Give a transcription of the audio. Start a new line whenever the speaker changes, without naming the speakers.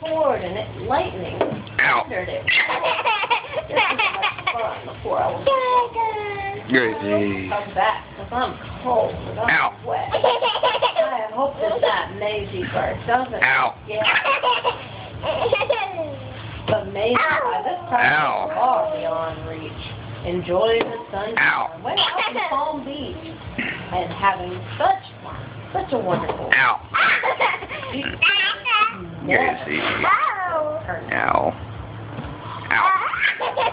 forward and it lightning
Ow.
thundered it. This is much fun before I was
Gracie.
come back because I'm cold and I'm
Ow.
wet. I hope that that Mayzie bird doesn't
Ow.
get But Mayzie, by this time,
Ow.
is far beyond reach. Enjoying the sunshine.
Ow.
Way out in Palm Beach. And having such fun. Such a wonderful
Ow. Gracie.
Ow.
Ow. Ow.